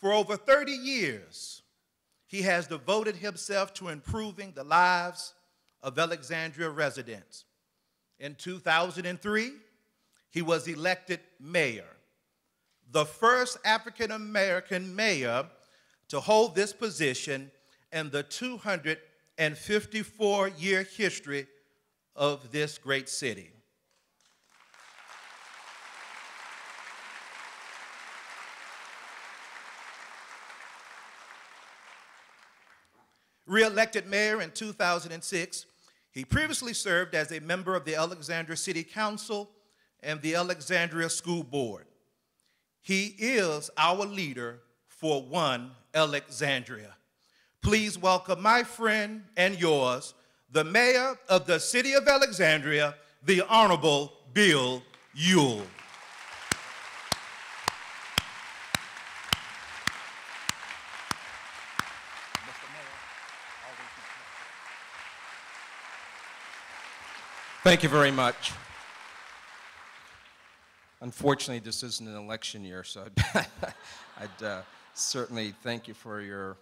For over 30 years, he has devoted himself to improving the lives of Alexandria residents. In 2003, he was elected mayor, the first African American mayor to hold this position in the 254 year history of this great city. Re-elected mayor in 2006, he previously served as a member of the Alexandria City Council and the Alexandria School Board. He is our leader for one Alexandria. Please welcome my friend and yours, the mayor of the city of Alexandria, the Honorable Bill Euille. Thank you very much. Unfortunately, this isn't an election year, so I'd, I'd uh, certainly thank you for your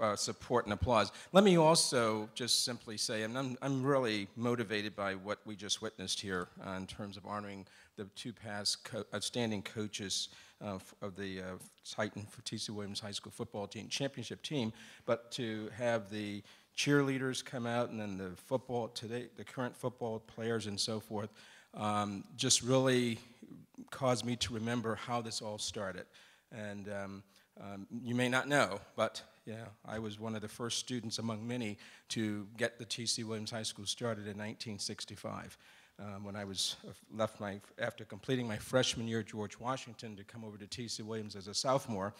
uh, support and applause. Let me also just simply say, and I'm, I'm really motivated by what we just witnessed here uh, in terms of honoring the two past co outstanding coaches uh, of the uh, Titan T.C. Williams High School football team, championship team, but to have the cheerleaders come out and then the football today, the current football players and so forth, um, just really caused me to remember how this all started. And um, um, you may not know, but yeah, I was one of the first students among many to get the T.C. Williams High School started in 1965. Um, when I was uh, left my, after completing my freshman year at George Washington to come over to T.C. Williams as a sophomore.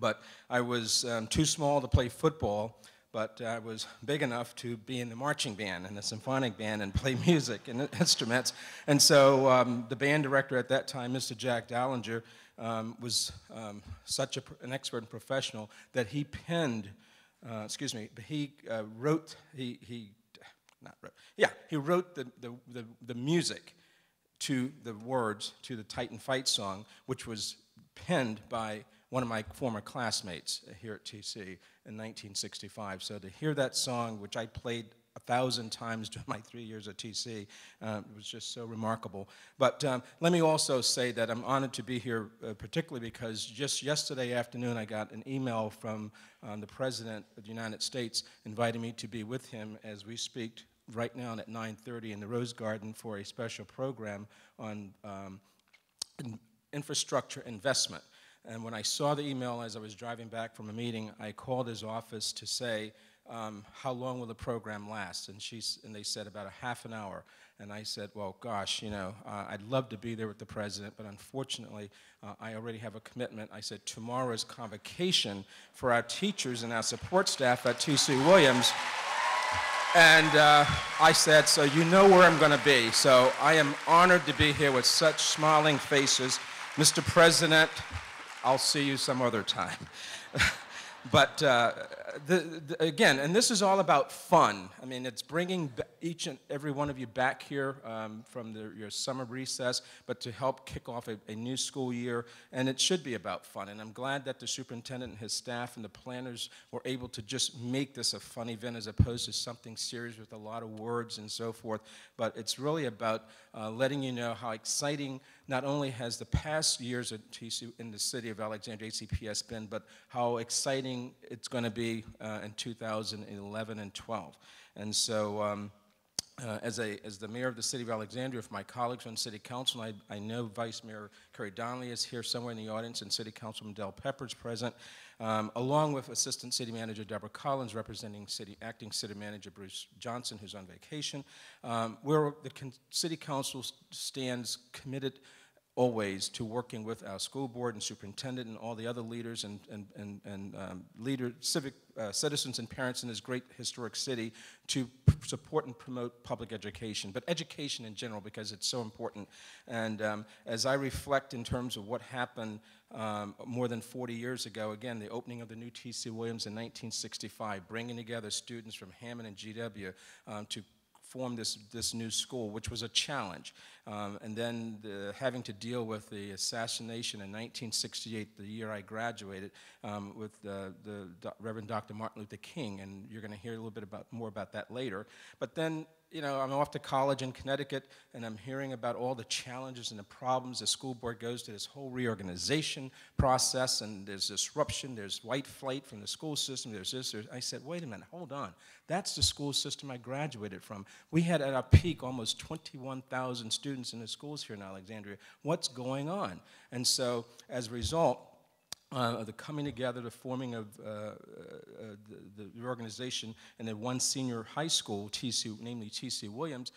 But I was um, too small to play football, but I was big enough to be in the marching band and the symphonic band and play music and instruments. And so um, the band director at that time, Mr. Jack Dallinger, um, was um, such a, an expert and professional that he penned, uh, excuse me, he uh, wrote, he, he, not wrote, yeah, he wrote the, the, the, the music to the words to the Titan Fight song, which was penned by one of my former classmates here at TC in 1965. So to hear that song, which I played a thousand times during my three years at TC, uh, was just so remarkable. But um, let me also say that I'm honored to be here, uh, particularly because just yesterday afternoon I got an email from um, the President of the United States inviting me to be with him as we speak right now at 9.30 in the Rose Garden for a special program on um, in infrastructure investment. And when I saw the email as I was driving back from a meeting, I called his office to say, um, how long will the program last? And, she's, and they said about a half an hour. And I said, well, gosh, you know, uh, I'd love to be there with the president, but unfortunately, uh, I already have a commitment. I said, tomorrow's convocation for our teachers and our support staff at T.C. Williams. And uh, I said, so you know where I'm going to be. So I am honored to be here with such smiling faces. Mr. President, I'll see you some other time. but uh, the, the, again, and this is all about fun. I mean, it's bringing each and every one of you back here um, from the, your summer recess, but to help kick off a, a, new school year, and it should be about fun. And I'm glad that the superintendent and his staff and the planners were able to just make this a fun event as opposed to something serious with a lot of words and so forth. But it's really about uh, letting you know how exciting not only has the past years at TC in the city of Alexandria ACPS been, but how exciting it's going to be uh, in 2011 and 12. And so um, uh, as, a, as the mayor of the city of Alexandria, for my colleagues on city council, I, I know Vice Mayor Kerry Donley is here somewhere in the audience, and City Councilman Del Pepper's present, um, along with Assistant City Manager Deborah Collins, representing city, Acting City Manager Bruce Johnson, who's on vacation. Um, where the city council stands committed always to working with our school board and superintendent and all the other leaders and, and, and, and um, leader, civic uh, citizens and parents in this great historic city to support and promote public education, but education in general because it's so important. And um, as I reflect in terms of what happened um, more than 40 years ago, again, the opening of the new T.C. Williams in 1965, bringing together students from Hammond and GW um, to form this, this new school, which was a challenge. Um, and then the, having to deal with the assassination in 1968, the year I graduated, um, with the, the Reverend Dr. Martin Luther King, and you're going to hear a little bit about, more about that later. But then you know, I'm off to college in Connecticut and I'm hearing about all the challenges and the problems. The school board goes to this whole reorganization process and there's disruption, there's white flight from the school system, there's this, there's, I said, wait a minute, hold on. That's the school system I graduated from. We had at our peak almost 21,000 students in the schools here in Alexandria. What's going on? And so as a result, uh, the coming together, the forming of uh, uh, the, the, organization, and then one senior high school, TC, namely TC Williams,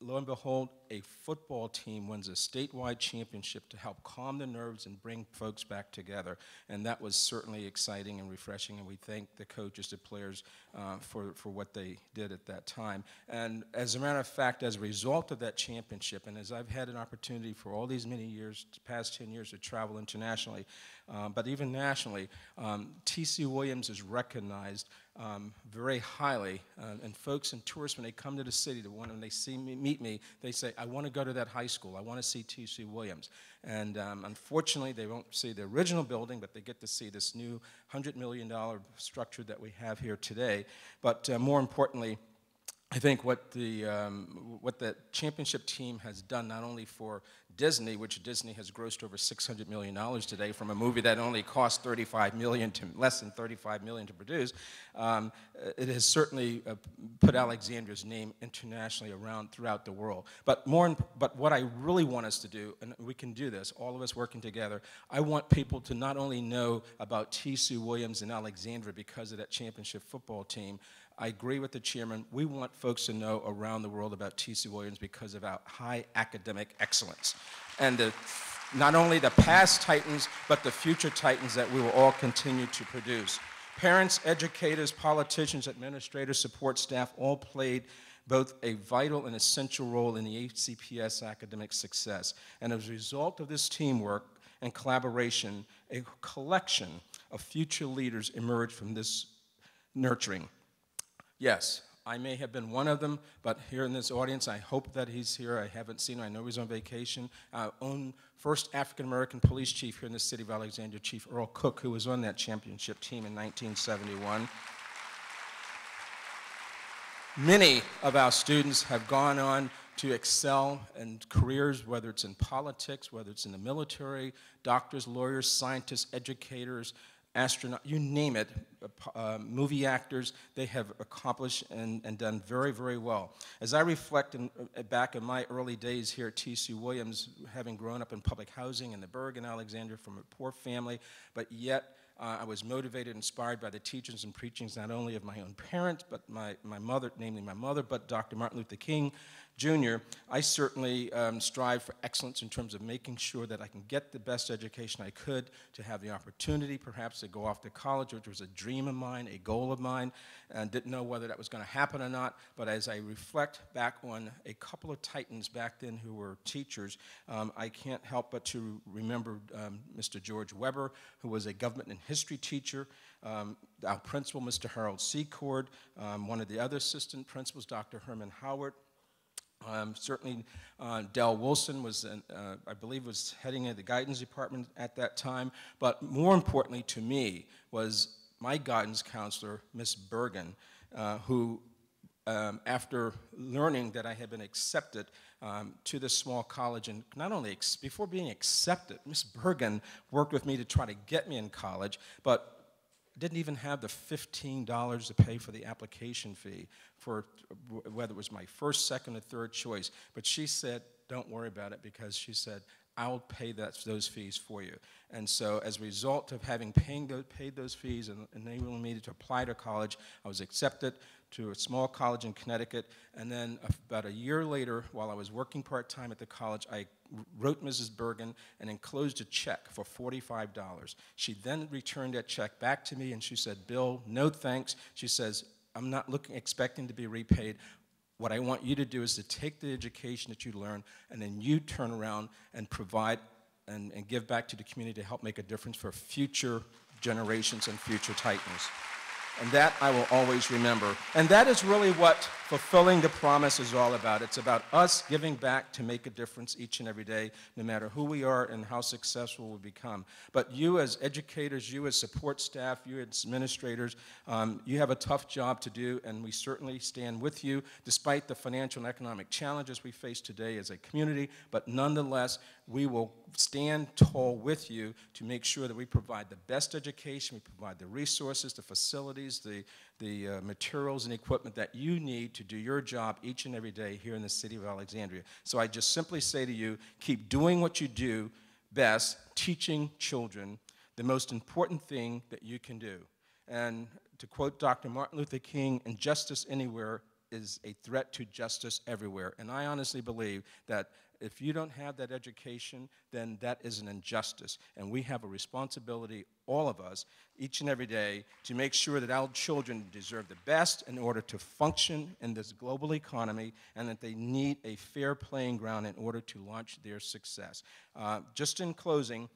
lo and behold, a football team wins a statewide championship to help calm the nerves and bring folks back together. And that was certainly exciting and refreshing, and we thank the coaches, the players uh, for, for what they did at that time. And as a matter of fact, as a result of that championship, and as I've had an opportunity for all these many years, past 10 years to travel internationally, um, but even nationally, um, T.C. Williams is recognized um, very highly. Uh, and folks and tourists, when they come to the city, to when they see me, meet me, they say, I want to go to that high school. I want to see T.C. Williams. And um, unfortunately, they won't see the original building, but they get to see this new $100 million structure that we have here today. But uh, more importantly, I think what the, um, what the championship team has done, not only for Disney, which Disney has grossed over $600 million today from a movie that only cost 35 million to less than 35 million to produce, um, it has certainly uh, put Alexandria's name internationally around throughout the world. But more, but what I really want us to do, and we can do this, all of us working together, I want people to not only know about T.C. Williams and Alexandria because of that championship football team, I agree with the chairman. We want folks to know around the world about T.C. Williams because of our high academic excellence. And the, not only the past Titans, but the future Titans that we will all continue to produce. Parents, educators, politicians, administrators, support staff all played both a vital and essential role in the ACPS academic success. And as a result of this teamwork and collaboration, a collection of future leaders emerged from this nurturing. Yes, I may have been one of them, but here in this audience, I hope that he's here. I haven't seen him. I know he's on vacation. Our own first African American police chief here in the city of Alexandria, Chief Earl Cook, who was on that championship team in 1971. Many of our students have gone on to excel in careers, whether it's in politics, whether it's in the military, doctors, lawyers, scientists, educators, astronaut, you name it, uh, uh, movie actors, they have accomplished and, and done very, very well. As I reflect in, uh, back in my early days here at T.C. Williams, having grown up in public housing in the Berg in Alexandria from a poor family, but yet uh, I was motivated, inspired by the teachings and preachings not only of my own parents, but my, my mother, namely my mother, but Dr. Martin Luther King, Jr., I certainly um, strive for excellence in terms of making sure that I can get the best education I could, to have the opportunity perhaps to go off to college, which was a dream of mine, a goal of mine, and didn't know whether that was going to happen or not. But as I reflect back on a couple of titans back then who were teachers, um, I can't help but to remember um, Mr. George Weber, who was a government and history teacher, um, our principal, Mr. Harold Secord, um, one of the other assistant principals, Dr. Herman Howard, um, certainly, uh, Dell Wilson was, an, uh, I believe, was heading in the guidance department at that time. But more importantly to me was my guidance counselor, Miss Bergen, uh, who, um, after learning that I had been accepted um, to this small college, and not only before being accepted, Miss Bergen worked with me to try to get me in college, but didn't even have the $15 to pay for the application fee for whether it was my first, second, or third choice. But she said, don't worry about it because she said, I'll pay that, those fees for you. And so as a result of having paying paid those fees and enabling me to apply to college, I was accepted to a small college in Connecticut. And then about a year later, while I was working part-time at the college, I wrote Mrs. Bergen and enclosed a check for $45. She then returned that check back to me and she said, Bill, no thanks. She says, I'm not looking, expecting to be repaid. What I want you to do is to take the education that you learn and then you turn around and provide and, and give back to the community to help make a difference for future generations and future Titans. And that I will always remember. And that is really what fulfilling the promise is all about. It's about us giving back to make a difference each and every day, no matter who we are and how successful we become. But you as educators, you as support staff, you as administrators, um, you have a tough job to do, and we certainly stand with you despite the financial and economic challenges we face today as a community. But nonetheless, we will stand tall with you to make sure that we provide the best education, we provide the resources, the facilities, the, the uh, materials and equipment that you need to do your job each and every day here in the city of Alexandria. So I just simply say to you, keep doing what you do best, teaching children the most important thing that you can do. And to quote Dr. Martin Luther King, injustice anywhere is a threat to justice everywhere. And I honestly believe that if you don't have that education, then that is an injustice. And we have a responsibility, all of us, each and every day, to make sure that our children deserve the best in order to function in this global economy and that they need a fair playing ground in order to launch their success. Uh, just in closing,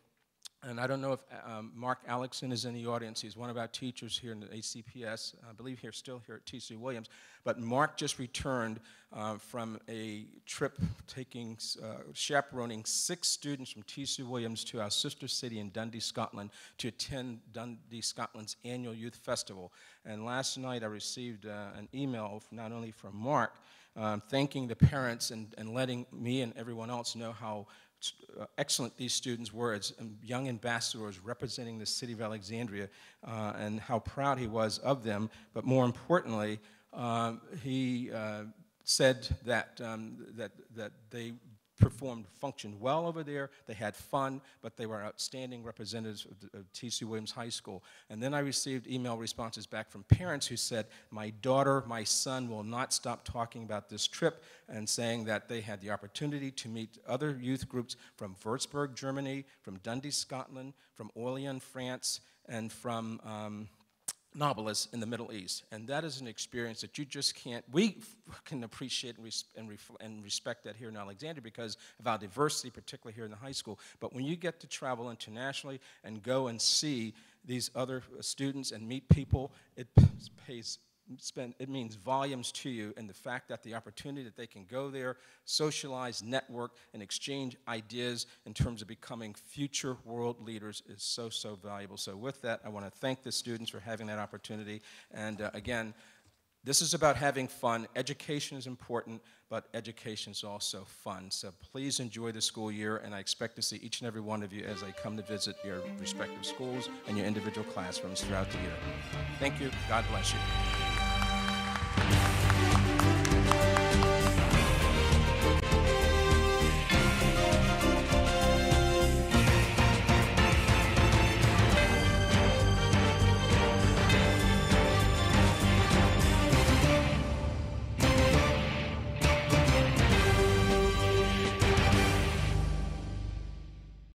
and I don't know if um, Mark Alexson is in the audience. He's one of our teachers here in the ACPS. I believe he's still here at TC Williams. But Mark just returned uh, from a trip taking, uh, chaperoning six students from TC Williams to our sister city in Dundee, Scotland to attend Dundee, Scotland's annual youth festival. And last night I received uh, an email not only from Mark, um, thanking the parents and, and letting me and everyone else know how excellent these students were as um, young ambassadors representing the city of Alexandria uh, and how proud he was of them. But more importantly, uh, he uh, said that, um, that, that they performed, functioned well over there. They had fun, but they were outstanding representatives of, of T.C. Williams High School. And then I received email responses back from parents who said, my daughter, my son will not stop talking about this trip and saying that they had the opportunity to meet other youth groups from Würzburg, Germany, from Dundee, Scotland, from Orléans, France, and from um, Nablus in the Middle East. And that is an experience that you just can't, we can appreciate and, res and, and, respect that here in Alexandria because of our diversity, particularly here in the high school. But when you get to travel internationally and go and see these other students and meet people, it pays spend, it means volumes to you and the fact that the opportunity that they can go there, socialize, network, and exchange ideas in terms of becoming future world leaders is so, so valuable. So with that, I want to thank the students for having that opportunity. And uh, again, this is about having fun. Education is important, but education is also fun. So please enjoy the school year, and I expect to see each and every one of you as I come to visit your respective schools and your individual classrooms throughout the year. Thank you. God bless you. Bye.